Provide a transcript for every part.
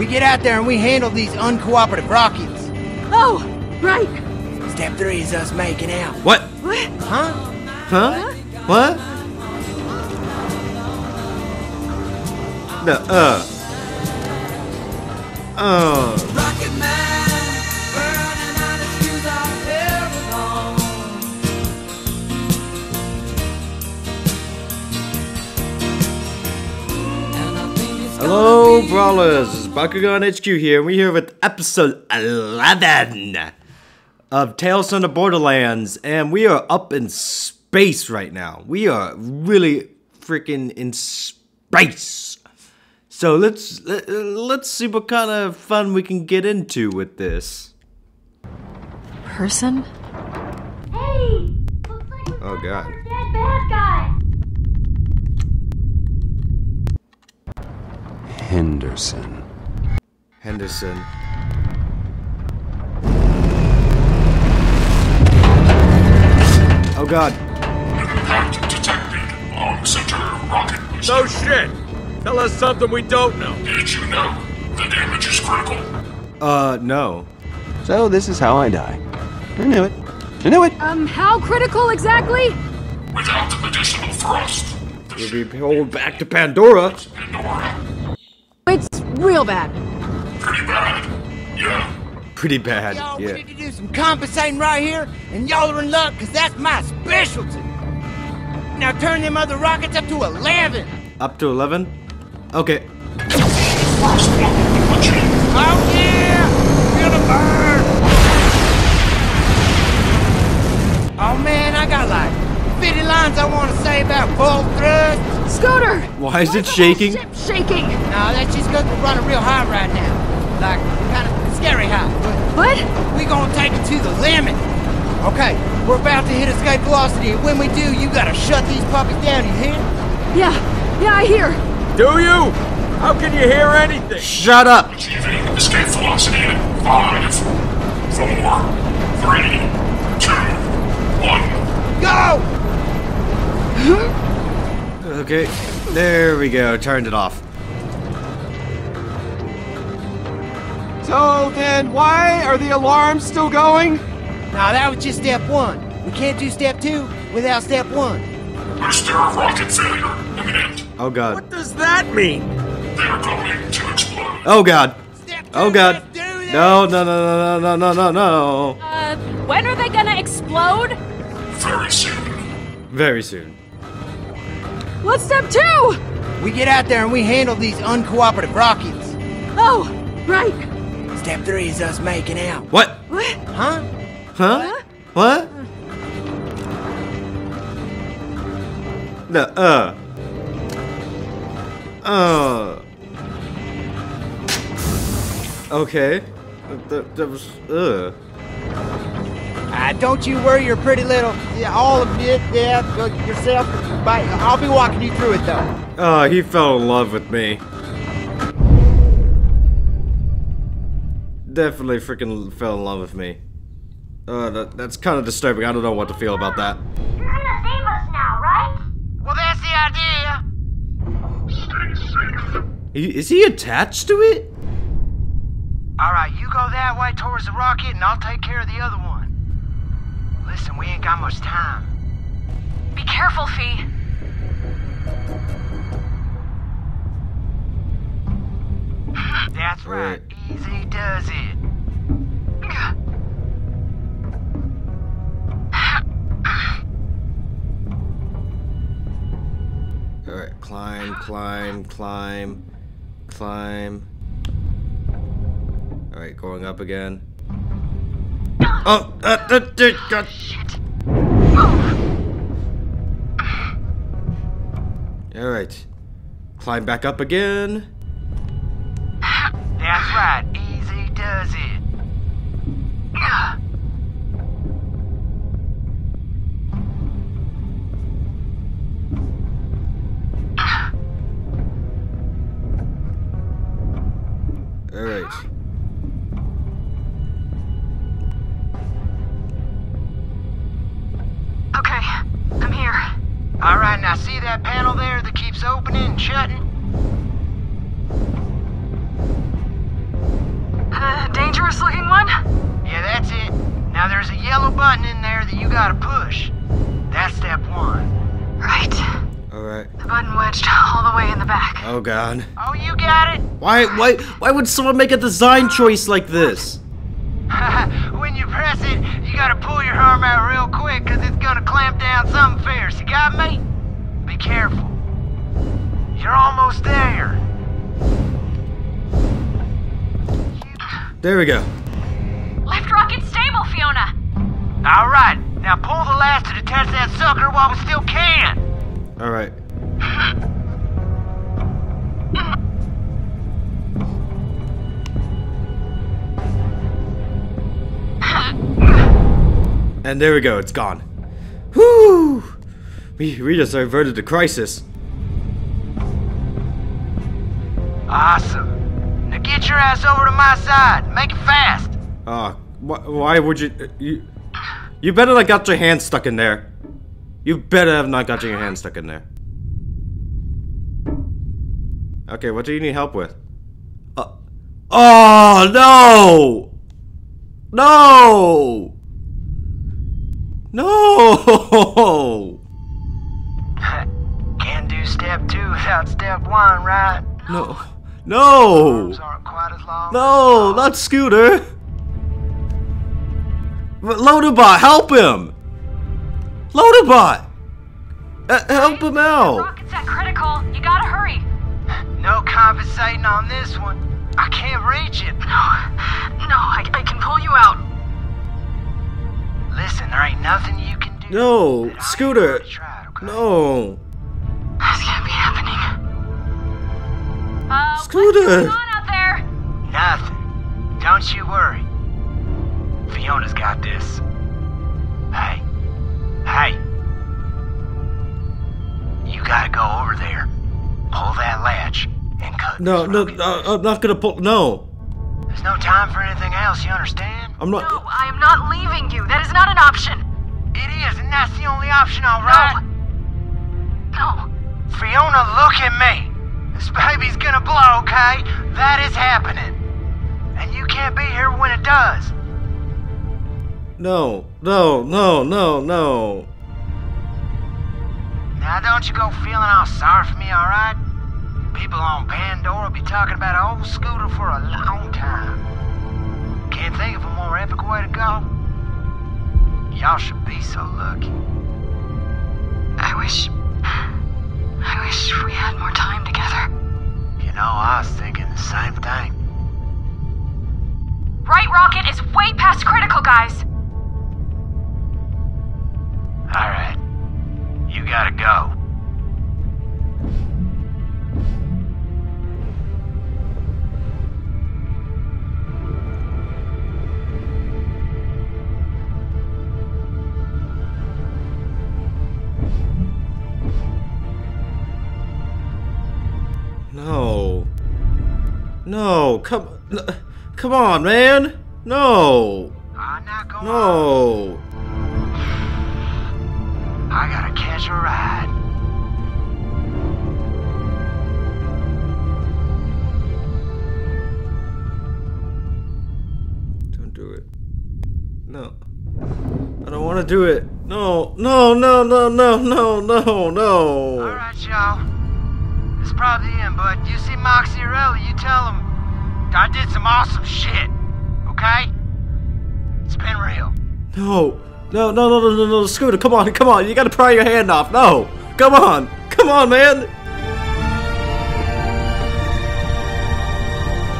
We get out there and we handle these uncooperative rockets. Oh, right. Step three is us making out. What? What? Huh? Huh? What? No, uh. Uh. Rocket Man, Hello, Brawlers! It's Bakugan HQ here, and we're here with episode 11 of Tales from the Borderlands, and we are up in space right now. We are really freaking in space. So let's let, let's see what kind of fun we can get into with this. Person? Hey! Looks like we Oh, God. another dead bad guy. Henderson. Henderson. Oh god. Impact detected on center rocket. No shit! Tell us something we don't know. Did you know the damage is critical? Uh, no. So this is how I die. I knew it. I knew it. Um, how critical exactly? Without the additional thrust, We'll be pulled back to Pandora. Pandora, It's real bad. pretty bad. Yeah. Pretty bad, Y'all, we need to do some compensating right here, and y'all are in luck, because that's my specialty. Now turn them other rockets up to 11. Up to 11? Okay. Frost one, punching. Oh yeah! Feel the burn! Oh man, I got like 50 lines I want to say about bolt thrust. Scooter! Why is Why it the whole shaking? ship shaking? No, that's just because we're running real high right now. Like, kind of scary high. What? But we gonna take it to the limit. Okay, we're about to hit escape velocity, and when we do, you gotta shut these puppies down, you hear? Yeah, yeah, I hear. Do you? How can you hear anything? Shut up! Achieving escape velocity in five, four, three, two, one. Go! Okay, there we go. Turned it off. So then, why are the alarms still going? Now that was just step one. We can't do step two without step one. Booster rocket failure imminent. Oh god. What does that mean? They are going to explode. Oh god. Step two, Oh god. let's do this. No, no, no, no, no, no, no, no. Uh, when are they gonna explode? Very soon. Very soon. What's step two? We get out there and we handle these uncooperative rockets. Oh, right. Step three is us making out. What? What? Huh? Huh? What? No, uh. Uh. Okay. That, that was, uh. Uh, don't you worry your pretty little, yeah, all of it, yeah, yourself. Bye. I'll be walking you through it though. Oh, he fell in love with me. Definitely freaking fell in love with me. Uh, that, that's kind of disturbing. I don't know what to feel about that. You're gonna save us now, right? Well, that's the idea. Stay safe. Is he attached to it? All right, you go that way towards the rocket, and I'll take care of the other one. Listen, we ain't got much time. Be careful, Fee. That's right. Easy does it. Alright, climb, climb, climb, climb. Alright, going up again. Oh! Uh, uh, uh, God. Alright. Climb back up again. That's right. Easy does it. Now see that panel there that keeps opening and shutting? Uh, dangerous looking one? Yeah, that's it. Now there's a yellow button in there that you gotta push. That's step one. Right. Alright. The button wedged all the way in the back. Oh god. Oh, you got it? Why, why, why would someone make a design choice like this? when you press it, you gotta pull your arm out real quick, cause it's gonna clamp down something fierce. You got me? Be careful. You're almost there. There we go. Left rocket stable, Fiona. Alright, now pull the last to detach that sucker while we still can. Alright. And there we go, it's gone. Whoo! We, we just averted the crisis. Awesome. Now get your ass over to my side. Make it fast. Uh, wh- why would you, uh, you... You better not got your hand stuck in there. You better have not got your hand stuck in there. Okay, what do you need help with? Uh, oh, no! No! No! Can't do step two without step one, right? No. No! Arms aren't quite as long. No, not Scooter! But Loaderbot, help him! Loaderbot! Uh, help him out! Rocket's at critical. You gotta hurry. No compensating on this one. I can't reach it. No, no, I, I can pull you out. Listen, there ain't nothing you can do. No, that I ain't Scooter. already okay? No. This can't be happening. Uh, Scooter. what's going on out there? Nothing. Don't you worry. Fiona's got this. Hey. Hey. You gotta go over there. Pull that latch and cut No, this no, uh. I'm not gonna pull. No. There's no time for anything else, you understand? I'm not. No, I am not leaving you. That is not an option. It is, and that's the only option, alright? No. No. Fiona, look at me. This baby's gonna blow, okay? That is happening. And you can't be here when it does. No, no, no, no, no. Now, don't you go feeling all sorry for me, alright? People on Pandora will be talking about old Scooter for a long time. Can't think of a more epic way to go. Y'all should be so lucky. I wish. I wish we had more time together. You know, I was thinking the same thing. Right rocket is way past critical, guys. Alright. You gotta go. No. No, come, come on, man. No, I'm not going no. I gotta catch a ride. Don't do it. No. I don't want to do it. No, no, no, no, no, no, no, no. Alright, y'all. This is probably end, but you see Ellie, you tell them I did some awesome shit. Okay? It's been real. No, no, no, no, no, no, no, Scooter, come on, come on. You gotta pry your hand off. No, come on, come on, man.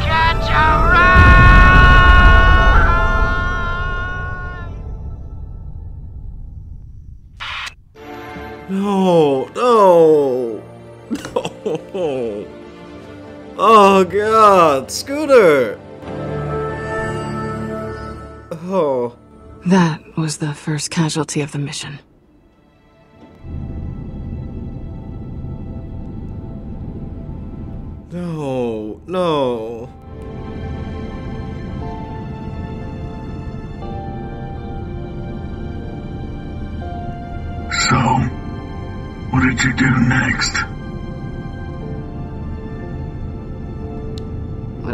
Catch a ride! No, no, no. Oh God, Scooter. Oh, That was the first casualty of the mission. no, no. So, what did you do next?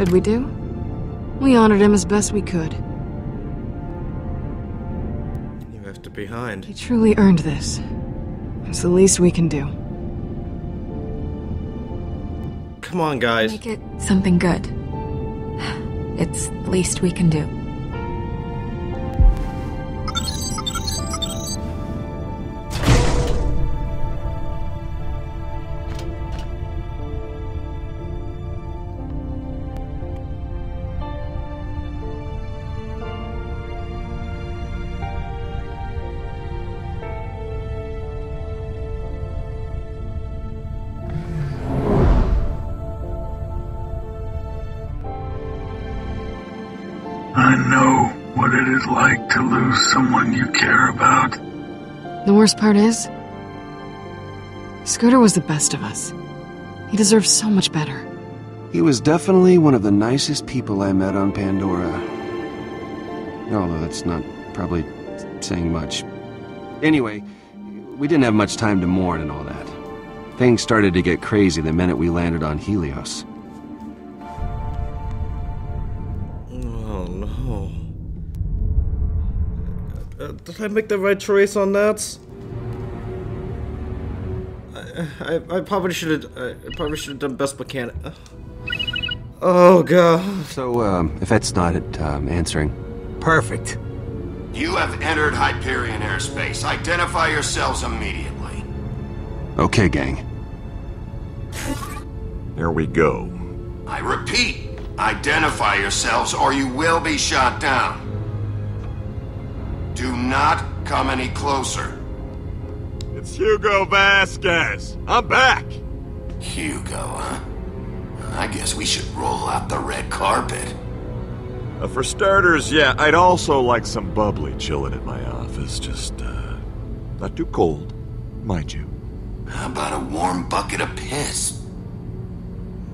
Did we do? We honored him as best we could. You Left it behind. He truly earned this. It's the least we can do. Come on, guys. Make it something good. It's the least we can do. You care about. The worst part is, Scooter was the best of us. He deserves so much better. He was definitely one of the nicest people I met on Pandora. Although that's not probably saying much. Anyway, we didn't have much time to mourn and all that. Things started to get crazy the minute we landed on Helios. Uh, did I make the right choice on that? I, I, I probably should have. I probably should have done best mechanic. Oh god. So, um, if that's not it, um, answering. Perfect. You have entered Hyperion airspace. Identify yourselves immediately. Okay, gang. There we go. I repeat, identify yourselves or you will be shot down. Do not come any closer. It's Hugo Vasquez. I'm back. Hugo, huh? I guess we should roll out the red carpet. Uh, for starters, yeah, I'd also like some bubbly chilling at my office. Just, uh, not too cold, mind you. How about a warm bucket of piss?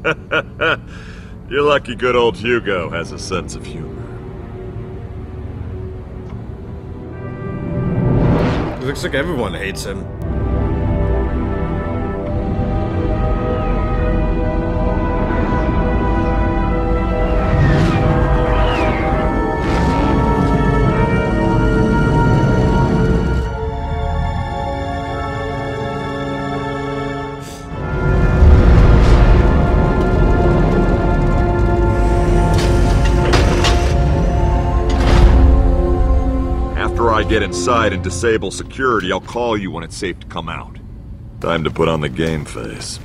You're lucky good old Hugo has a sense of humor. Looks like everyone hates him. Get inside and disable security, I'll call you when it's safe to come out. Time to put on the game face.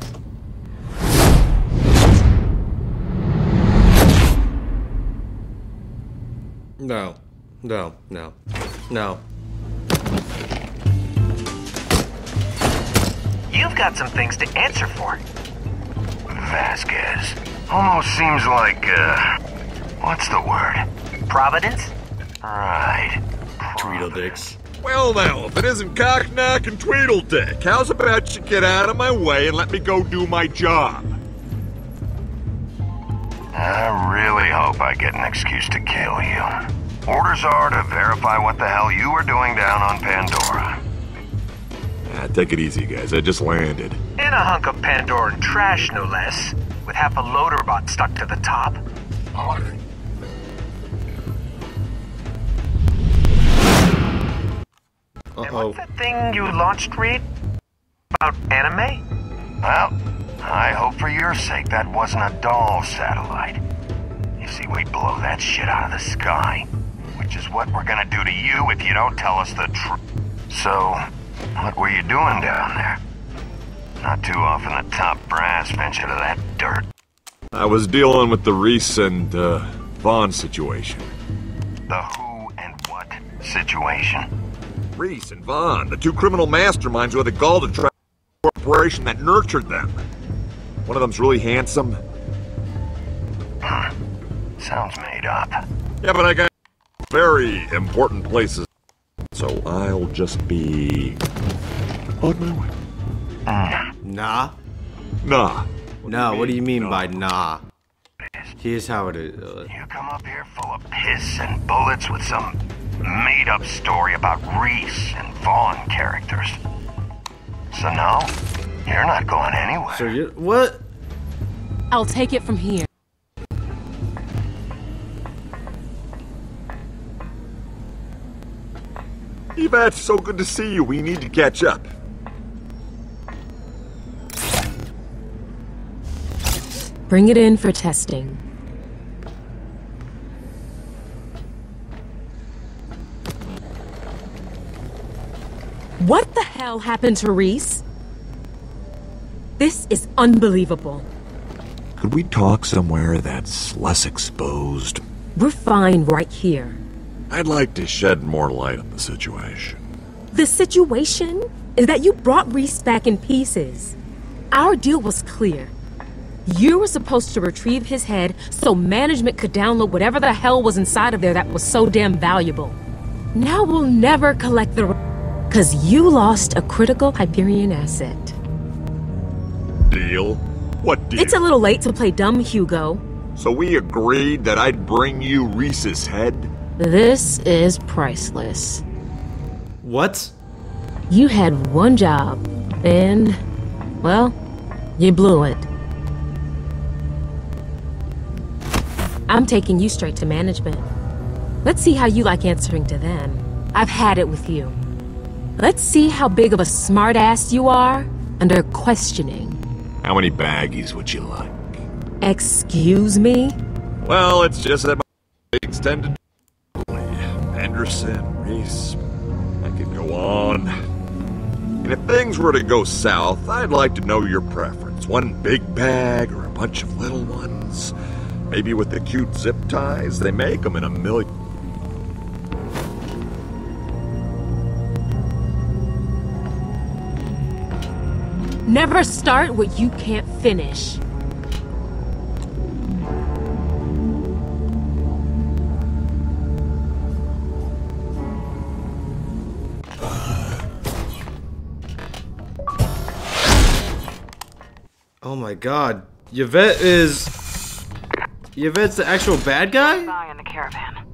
No. No. No. No. You've got some things to answer for. Vasquez. Almost seems like, uh. What's the word? Providence? Right. Tweedledicks. Well now, if it isn't cock knock and Tweedledick, how's about you get out of my way and let me go do my job? I really hope I get an excuse to kill you. Orders are to verify what the hell you were doing down on Pandora. Ah, take it easy, guys. I just landed. In a hunk of Pandoran trash, no less. With half a loader bot stuck to the top. Uh And oh. what's that thing you launched, Reed? About anime? Well, I hope for your sake that wasn't a doll satellite. You see, we blow that shit out of the sky. Which is what we're gonna do to you if you don't tell us the truth. So, what were you doing down there? Not too often the top brass venture to that dirt. I was dealing with the Rhys and, uh, Vaughn situation. The who and what situation. Rhys and Vaughn, the two criminal masterminds who had the gall to try a corporation that nurtured them. One of them's really handsome. Huh. Sounds made up. Yeah, but I got very important places. So I'll just be on my way. Nah. Nah. No, what do you mean by nah? Here's how it is. Uh, You come up here full of piss and bullets with some made up story about Rhys and Vaughn characters. So no, you're not going anywhere. so you what? I'll take it from here. Yvette, so good to see you. We need to catch up. Bring it in for testing. What the hell happened to Rhys? This is unbelievable. Could we talk somewhere that's less exposed? We're fine right here. I'd like to shed more light on the situation. The situation is that you brought Rhys back in pieces. Our deal was clear. You were supposed to retrieve his head so management could download whatever the hell was inside of there that was so damn valuable. Now we'll never collect the. Because you lost a critical Hyperion asset. Deal? What deal? It's a little late to play dumb, Hugo. So we agreed that I'd bring you Rhys's head? This is priceless. What? You had one job, and, well, you blew it. I'm taking you straight to management. Let's see how you like answering to them. I've had it with you. Let's see how big of a smartass you are under questioning. How many baggies would you like? Excuse me? Well, it's just that my extended family. Anderson, Rhys. I could go on. And if things were to go south, I'd like to know your preference. One big bag or a bunch of little ones. Maybe with the cute zip ties. They make them in a million. Never start what you can't finish. Oh my god. Yvette is. Yvette's the actual bad guy? Spy in the caravan.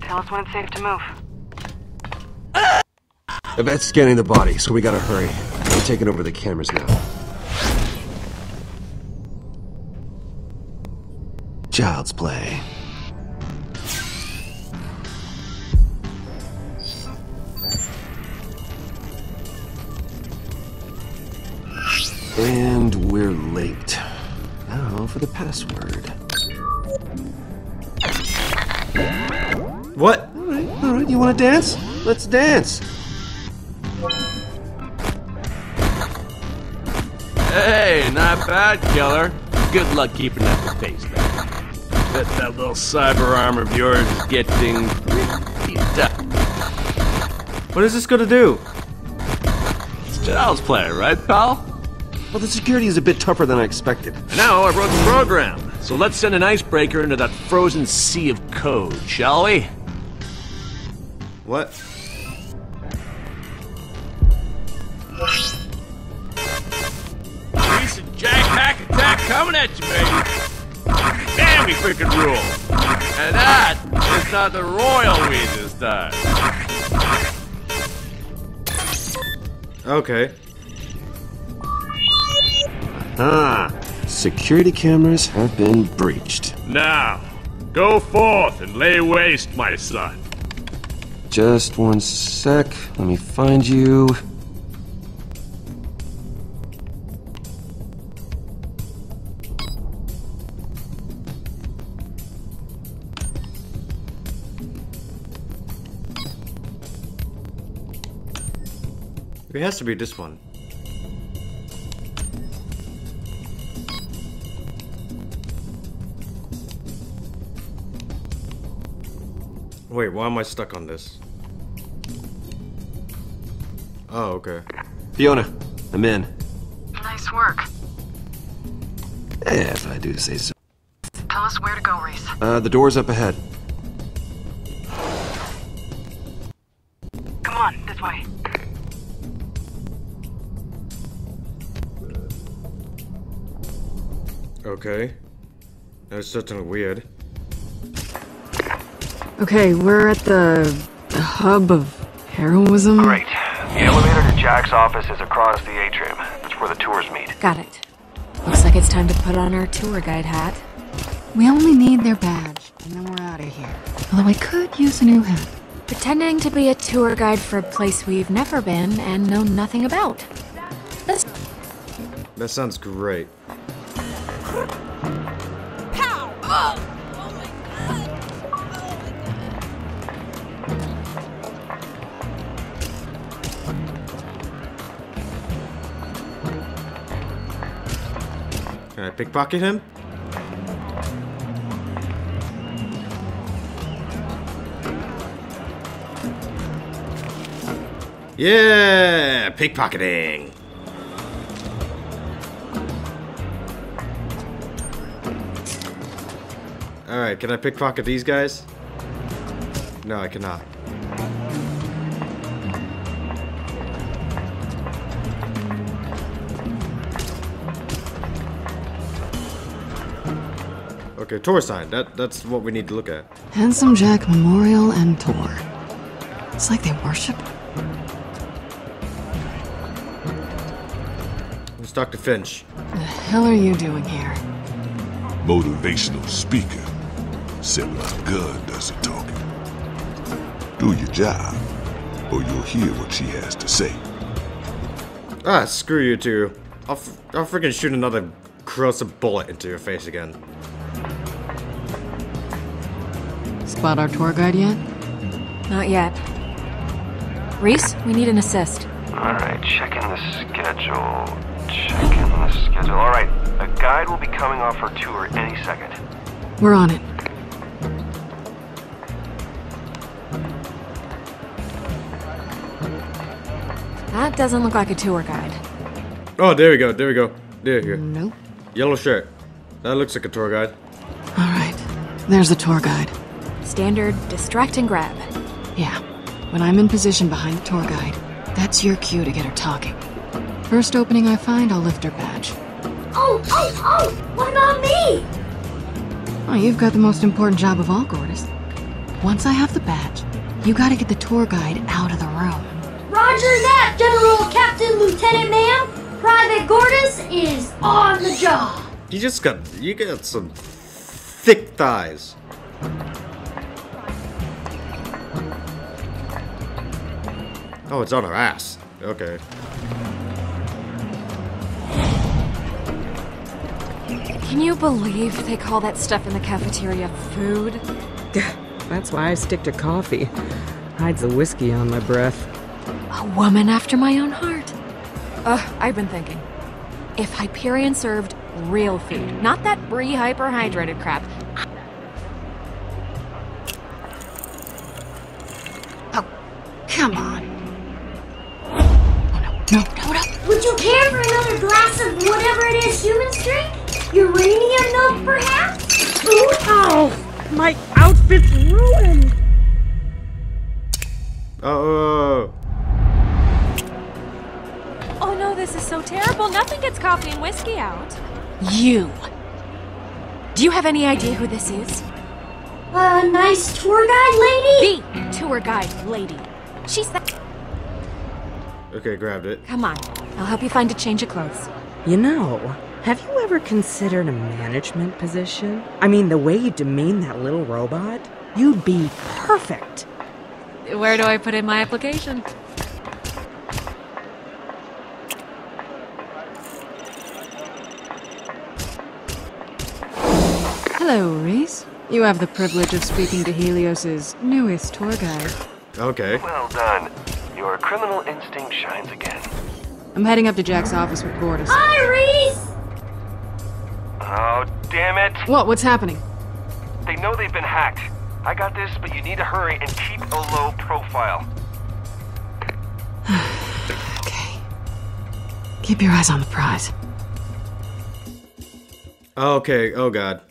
Tell us when it's safe to move. Yvette's scanning the body, so we gotta hurry. I'm taking over the cameras now. Child's play. And we're late. Now for the password. What? Alright, alright, you wanna dance? Let's dance! Hey, not bad, killer. Good luck keeping up the pace, man. Bet that little cyber arm of yours is getting pretty tough. What is this gonna do? It's child's play, right, pal? Well, the security is a bit tougher than I expected. And now I wrote the program. So let's send an icebreaker into that frozen sea of code, shall we? What? Baby. Damn, freaking rule. And that is not the royal we this time. Okay. Ah, security cameras have been breached. Now, go forth and lay waste, my son. Just one sec. Let me find you. It has to be this one. Wait, why am I stuck on this? Oh, okay. Fiona, I'm in. Nice work. If I do say so. Tell us where to go, Rhys. Uh, the door's up ahead. Okay. That's certainly weird. Okay, we're at the, the hub of heroism. Great. The elevator to Jack's office is across the atrium. That's where the tours meet. Got it. Looks like it's time to put on our tour guide hat. We only need their badge, and then we're out of here. Although I could use a new hat. Pretending to be a tour guide for a place we've never been and know nothing about. That's That sounds great. Can I pickpocket him? Yeah, pickpocketing. All right, can I pickpocket these guys? No, I cannot. Okay, tour sign. That that's what we need to look at. Handsome Jack Memorial and Tour. It's like they worship. Let's talk to Finch. The hell are you doing here? Motivational speaker. Simla Gunn does the talking. Do your job, or you'll hear what she has to say. Ah, screw you two. I'll, f- I'll freaking shoot another corrosive bullet into your face again. Spot our tour guide yet? not yet. Rhys, we need an assist. Alright, checking the schedule. Checking the schedule. Alright, a guide will be coming off her tour any second. We're on it. That doesn't look like a tour guide. Oh, there we go. There we go. There you go. Nope. Yellow shirt. That looks like a tour guide. All right. There's the tour guide. Standard distract and grab. Yeah. When I'm in position behind the tour guide, that's your cue to get her talking. First opening I find, I'll lift her badge. Oh, oh, oh! What about me? Oh, you've got the most important job of all, Gortys. Once I have the badge, you gotta get the tour guide out of the room. Roger that, General Captain Lieutenant Ma'am. Private Gortys is on the job. You just got you got some thick thighs. Oh, it's on her ass. Okay. Can you believe they call that stuff in the cafeteria food? That's why I stick to coffee. Hides the whiskey on my breath. A woman after my own heart. Ugh, I've been thinking. If Hyperion served real food, not that brie hyperhydrated crap. Oh, come on. Oh, no, no, no, no. Would you care for another glass of whatever it is humans drink? Uranium milk, perhaps? Whiskey out. You. Do you have any idea who this is? A nice tour guide lady? The tour guide lady. She's that. Okay, grabbed it. Come on, I'll help you find a change of clothes. You know, have you ever considered a management position? I mean, the way you demean that little robot, you'd be perfect. Where do I put in my application? Hello, Rhys. You have the privilege of speaking to Helios's newest tour guide. Okay. Well done. Your criminal instinct shines again. I'm heading up to Jack's office with Gortys. Hi, Rhys! Oh, damn it! What? What's happening? They know they've been hacked. I got this, but you need to hurry and keep a low profile. okay. Keep your eyes on the prize. Oh, okay. Oh god.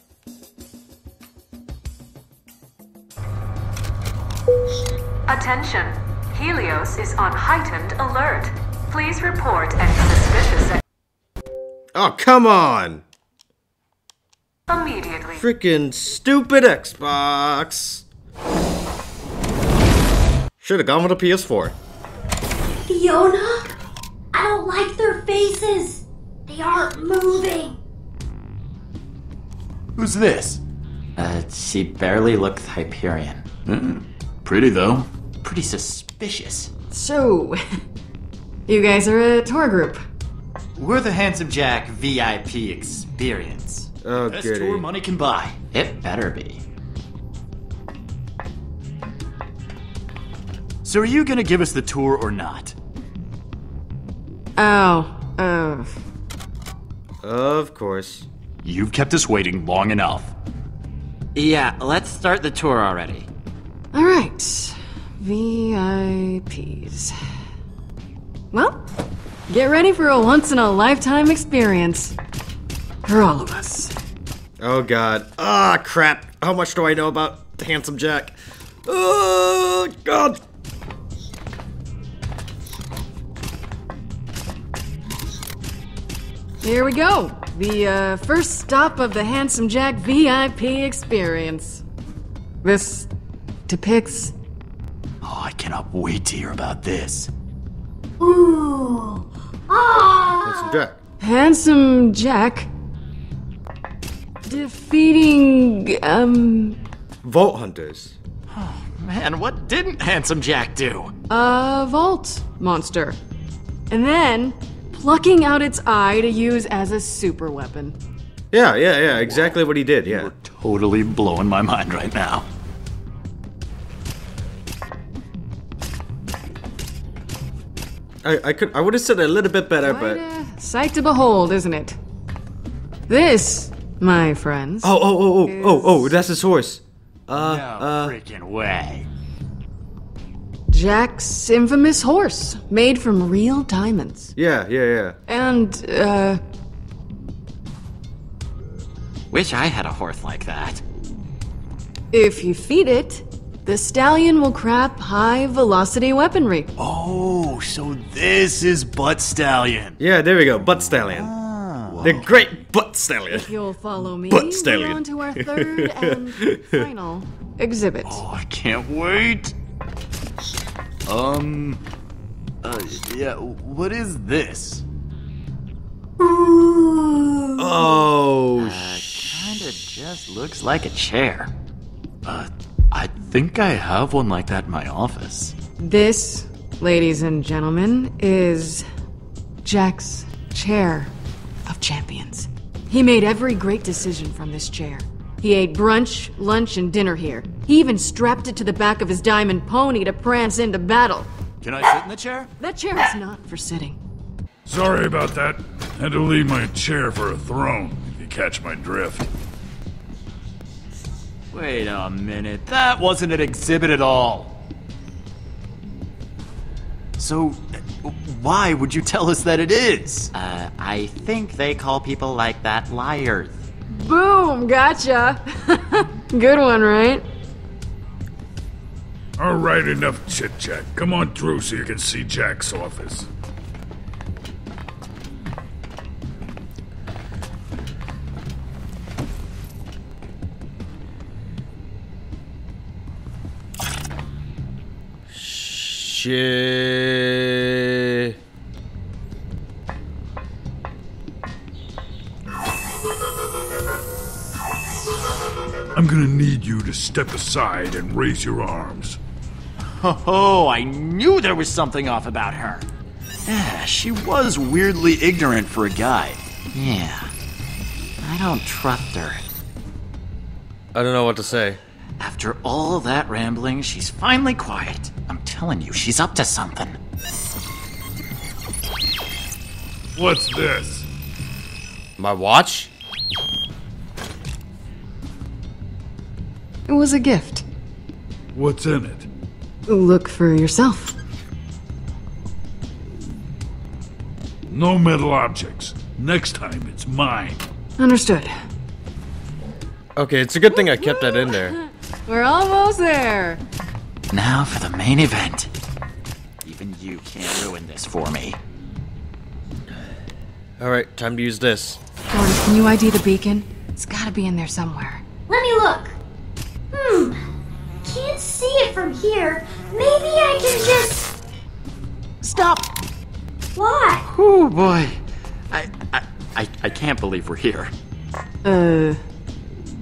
Attention. Helios is on heightened alert. Please report any suspicious Oh come on! immediately. Freaking stupid Xbox. Should have gone with a PS4. Fiona? I don't like their faces. They aren't moving. Who's this? Uh, she barely looks Hyperion. Hmm. Pretty though. Pretty suspicious. So, you guys are a tour group. We're the Handsome Jack VIP experience. Oh, Best goody. tour money can buy. It better be. So are you gonna give us the tour or not? Oh, uh, Of course. You've kept us waiting long enough. Yeah, let's start the tour already. all right. VIPs. Well, get ready for a once in a lifetime experience. For all of us. Oh god. Ah, crap. How much do I know about the Handsome Jack? Oh god. Here we go. The uh, first stop of the Handsome Jack VIP experience. This depicts. I cannot wait to hear about this. Ooh. Ah. Handsome Jack. Handsome Jack defeating, um, Vault Hunters. Oh, man, what didn't Handsome Jack do? a vault monster. And then plucking out its eye to use as a super weapon. Yeah, yeah, yeah. Exactly what he did. Yeah. Totally blowing my mind right now. I, I could I would have said it a little bit better, but Sight to behold, isn't it? This, my friends. oh oh oh oh oh oh that's his horse. Uh no uh freaking way. Jack's infamous horse, made from real diamonds. yeah yeah yeah. And, uh, Wish I had a horse like that. if you feed it, the stallion will crap high velocity weaponry. Oh, so this is Butt Stallion. Yeah, there we go. Butt Stallion. Ah. The great Butt Stallion. If you'll follow me, Butt we're stallion. on to our third and final exhibit. Oh, I can't wait. Um. Uh, yeah, what is this? Oh Kinda just looks like a chair. Uh, I think I have one like that in my office. This, ladies and gentlemen, is Jack's chair of champions. He made every great decision from this chair. He ate brunch, lunch, and dinner here. He even strapped it to the back of his diamond pony to prance into battle. Can I sit in the chair? That chair is not for sitting. Sorry about that. Had to leave my chair for a throne, if you catch my drift. Wait a minute, that wasn't an exhibit at all. So, why would you tell us that it is? Uh, I think they call people like that liars. Boom! Gotcha! Good one, right? All right, enough chit chat. Come on through so you can see Jack's office. Shit. I'm gonna need you to step aside and raise your arms. Oh, I knew there was something off about her. Yeah, she was weirdly ignorant for a guy. Yeah. I don't trust her. I don't know what to say. After all that rambling, she's finally quiet. I'm telling you, she's up to something. What's this? My watch? It was a gift. What's in it? Look for yourself. No metal objects. Next time, it's mine. Understood. Okay, it's a good thing I kept that in there. We're almost there. Now for the main event. Even you can't ruin this for me. Alright, time to use this. Gordon, can you ID the beacon? It's gotta be in there somewhere. Let me look. Hmm. Can't see it from here. Maybe I can just. Stop! Why? Oh boy. I, I, I, I can't believe we're here. Uh,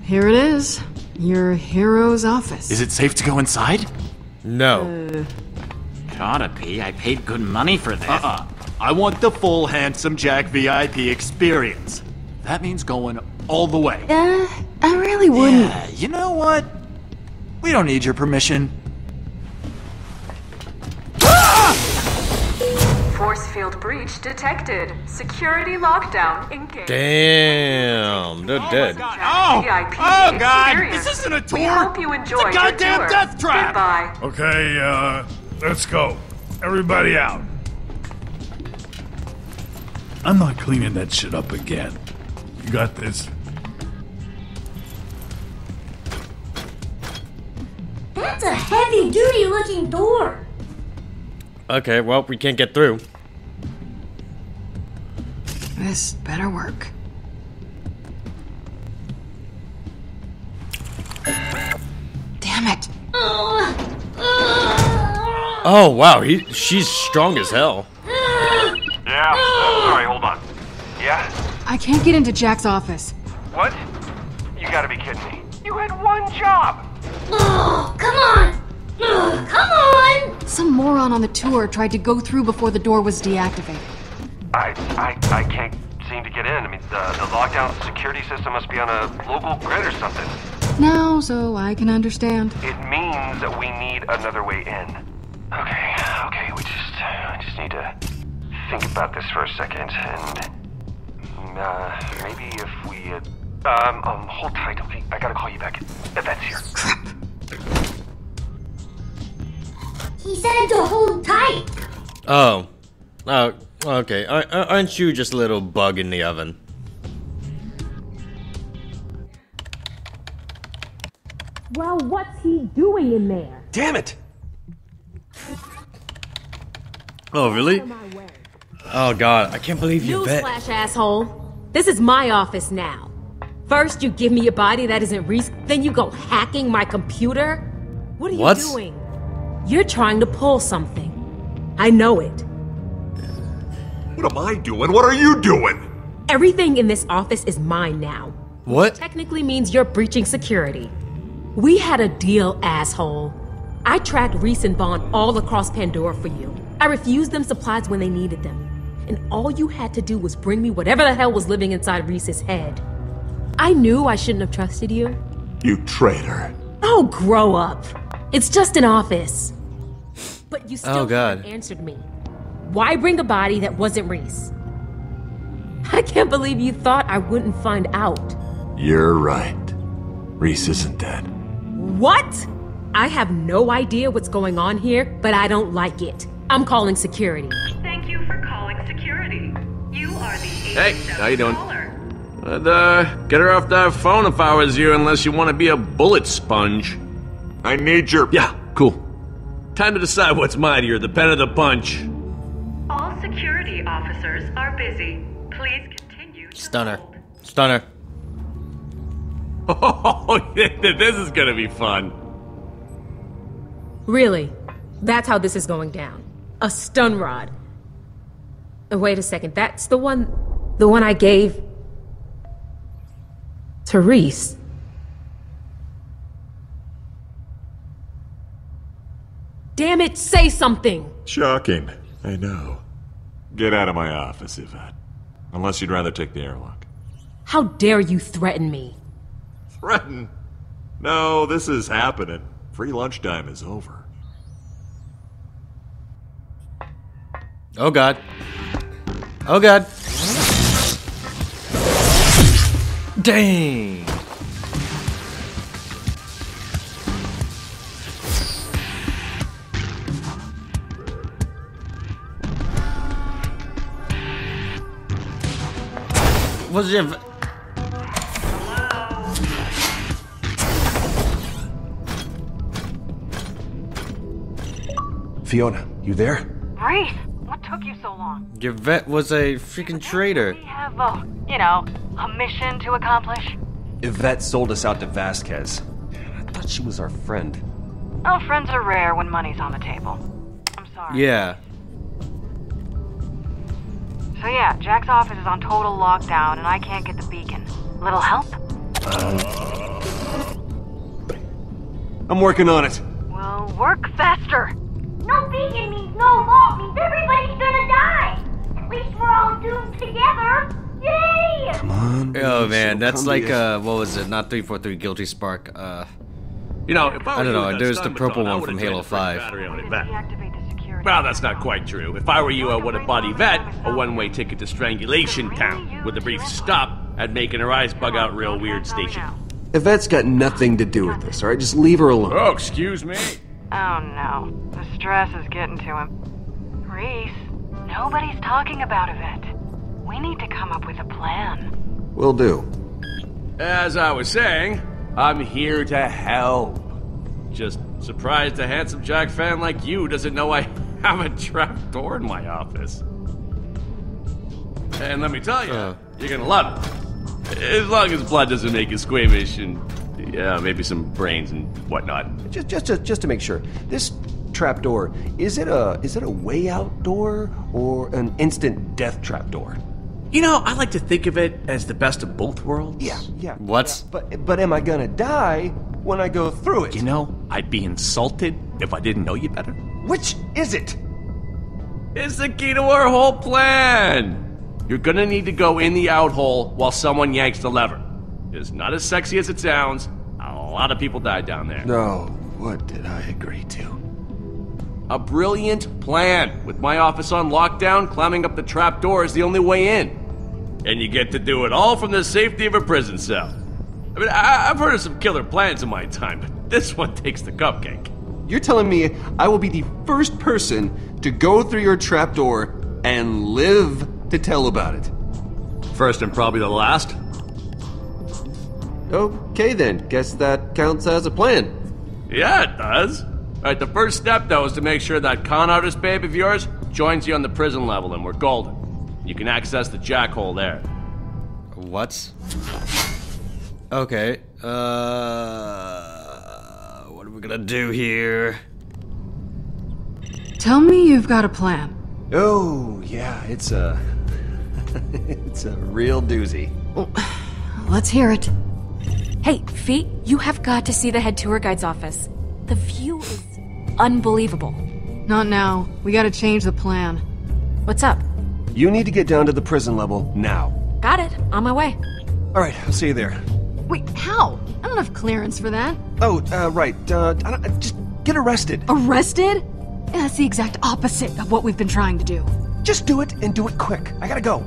here it is. Your hero's office. Is it safe to go inside? No. Gotta be. I paid good money for this. Uh-uh. I want the full Handsome Jack VIP experience. That means going all the way. Uh, I really wouldn't. Yeah, you know what? We don't need your permission. Force field breach detected. Security lockdown engaged. Damn, they're dead. Oh, VIP oh, God, experience. this isn't a We tour. hope you enjoy It's a goddamn your tour. death trap. Goodbye. Okay, uh, let's go. Everybody out. I'm not cleaning that shit up again. You got this. That's a heavy duty looking door. Okay, well, we can't get through. This better work. Damn it. Oh wow, he she's strong as hell. Yeah, sorry, hold on. Yeah? I can't get into Jack's office. What? You gotta be kidding me. You had one job! Oh, come on! Ugh, come on! Some moron on the tour tried to go through before the door was deactivated. I, I, I can't seem to get in. I mean, the, the lockdown security system must be on a local grid or something. Now, so I can understand. It means that we need another way in. Okay, okay, we just, I just need to think about this for a second, and uh, maybe if we, uh, um, um, hold tight. Okay, I gotta call you back. Yvette's here. He said to hold tight. Oh, oh, okay. Ar- ar- Aren't you just a little bug in the oven? Well, what's he doing in there? Damn it! Oh really? Oh god, I can't believe you bet. Newsflash, asshole. This is my office now. First, you give me a body that isn't Rhys, then you go hacking my computer? What are you What? doing? You're trying to pull something. I know it. What am I doing? What are you doing? Everything in this office is mine now. What? Technically means you're breaching security. We had a deal, asshole. I tracked Rhys and Vaughn all across Pandora for you. I refused them supplies when they needed them. And all you had to do was bring me whatever the hell was living inside Rhys's head. I knew I shouldn't have trusted you. You traitor. Oh, grow up. It's just an office. But you oh, still Oh, God. haven't answered me. Why bring a body that wasn't Rhys? I can't believe you thought I wouldn't find out. You're right. Rhys isn't dead. What? I have no idea what's going on here, but I don't like it. I'm calling security. Thank you for calling security. You are the Hey, how you doing? I'd, uh, get her off that phone if I was you, unless you want to be a bullet sponge. I need your. Yeah, cool. Time to decide what's mightier, the pen or the punch. All security officers are busy. Please continue. Stunner. Stunner. Oh, this is gonna be fun. Really? That's how this is going down. A stun rod. Uh, Wait a second, that's the one the one I gave to Rhys. Damn it, say something! Shocking. I know. Get out of my office, Yvette. Unless you'd rather take the airlock. How dare you threaten me? Threaten? No, this is happening. Free lunchtime is over. Oh god. Oh god. Dang. Was it? Fiona, you there? Rhys, what took you so long? Your vet was a freaking traitor. We have a, you know, a mission to accomplish. Yvette sold us out to Vasquez. I thought she was our friend. Oh, friends are rare when money's on the table. I'm sorry. Yeah. So yeah, Jack's office is on total lockdown, and I can't get the beacon. Little help? I'm working on it. Well, Work faster. No beacon means no vault means everybody's gonna die. At least we're all doomed together. Yay! Come on. Oh man, so that's like uh, what was it? Not three four three Guilty Spark. Uh, You know, if I, I don't know. There's the stun purple baton, one from tried Halo to Well, that's not quite true. If I were you, I would have bought Yvette a one-way ticket to Strangulation Town, with a brief stop at making her eyes bug out real weird station. Yvette's got nothing to do with this, alright? Just leave her alone. Oh, excuse me. Oh no, the stress is getting to him. Rhys, nobody's talking about it. We need to come up with a plan. Will do. As I was saying, I'm here to help. Just surprised a handsome Jack fan like you doesn't know I have a trap door in my office. And let me tell you, you're gonna love it. As long as blood doesn't make you squeamish and, yeah, maybe some brains and whatnot. Just, just, to, just to make sure, this trapdoor is it a is it a way out door or an instant death trapdoor? You know, I like to think of it as the best of both worlds. Yeah, yeah. What? But but am I gonna die when I go through it? You know, I'd be insulted if I didn't know you better. Which is it? It's the key to our whole plan. You're gonna need to go in the out hole while someone yanks the lever. It's not as sexy as it sounds. A lot of people died down there. No, what did I agree to? A brilliant plan. With my office on lockdown, climbing up the trap door is the only way in. And you get to do it all from the safety of a prison cell. I mean, I- I've heard of some killer plans in my time, but this one takes the cupcake. You're telling me I will be the first person to go through your trapdoor and live to tell about it? First and probably the last. Okay then, guess that counts as a plan. Yeah, it does. All right, the first step, though, is to make sure that con artist babe of yours joins you on the prison level, and we're golden. You can access the jackhole there. What? Okay. Uh, what are gonna do here? Tell me you've got a plan. Oh, yeah, it's a. it's a real doozy. Let's hear it. Hey, Feet, you have got to see the head tour guide's office. The view is unbelievable. Not now. We gotta change the plan. What's up? You need to get down to the prison level now. Got it. On my way. Alright, I'll see you there. Wait, how? I don't have clearance for that. Oh, uh, right. Uh, I don't, uh, just get arrested. Arrested? Yeah, that's the exact opposite of what we've been trying to do. Just do it and do it quick. I gotta go.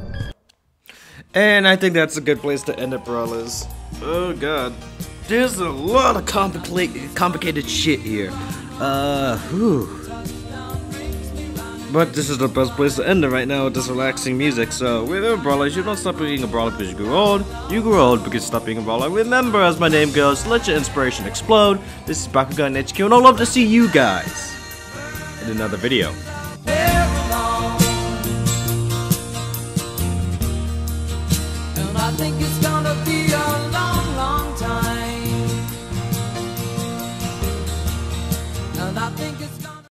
And I think that's a good place to end it, brawlers. Oh god. There's a lot of complicated complicated shit here. Uh, whew. But this is the best place to end it right now with this relaxing music. So, remember, brawlers, you don't stop being a brawler because you grow old. You grow old because you stop being a brawler. Remember, as my name goes, let your inspiration explode. This is Bakugan HQ, and I'd love to see you guys in another video.